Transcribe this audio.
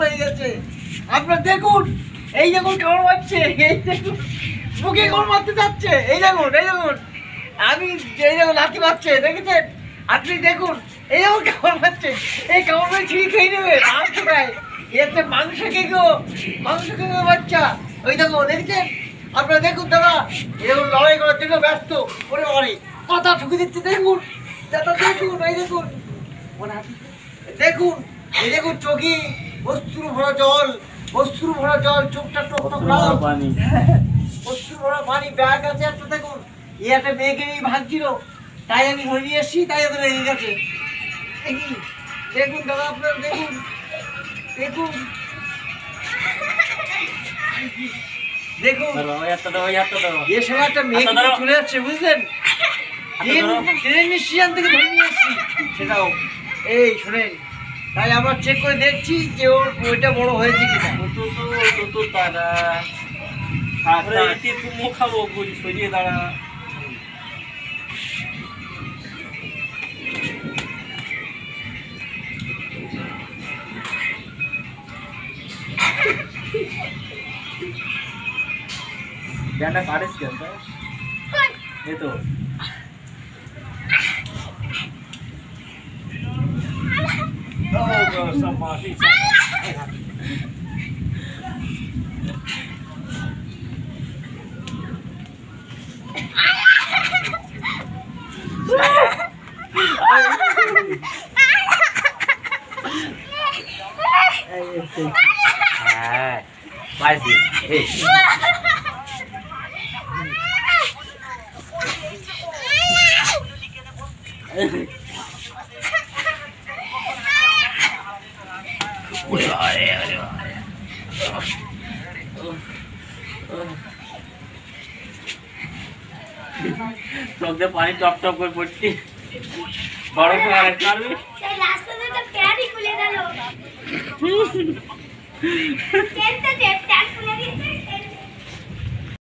হয়ে গেছে। আপনার দেখুন, এই দেখুন কেমন মারছে এই দেখুন, মুখে কেমন মারতে যাচ্ছে এই দেখুন এই দেখুন। আমি এই দেখুন, লাথি মারছে, দেখেছেন? আপনি দেখুন, এই দেখুন কেমন মারছে এই কেমন করে ছিঁড়ি খেয়ে নেবে মাংস খায় এতে মাংস খেয়ে গো মাংস খেয়ে বাচ্চা। ওই দেখুন, দেখছেন? আপনারা দেখুন, দাদা দেখুন, লড়াই করার জন্য ব্যস্ত ওরে ওরে কথা ঠুকে দিচ্ছে, দেখুন, দাদা, দেখুন, এই দেখুন। দেখুন, এই দেখুন, চোখে বস্তুর ভরা জল বস্তুর ভরা জল চোখটা টক টক লাল পানি। বস্তুর ভরা পানি ব্যাগ আছে একটা দেখুন এই একটা মেয়েকে নিয়ে ভাগছিল তাই আমি ধরে নিয়ে এসেছি তাই ওদের রেগে গেছে। দেখি দেখুন দাদা আপনারা দেখুন দেখুন। দেখুন এ সময় একটা মেয়ে আচ্ছা, চলে যাচ্ছে বুঝলেন? ট্রেন। ট্রেনের স্টেশন থেকে ধরে নিয়ে এসেছি। সেটাও এই শোনেন তাই আমরা চেক করে দেখছি যে ওর ওইটা বড় হয়েছে কিনা তো, তো, তো, তো, তো, দাঁড়া। তারপরে এটি খাব, বলি, সরিয়ে দাঁড়া। কেন তাই? এই তো jogando essa? Ah, faz isso. Ei. চোখ দিয়ে পানি টপ টপ করে পড়ছি। বড় আর প্যারই খুলে গেল।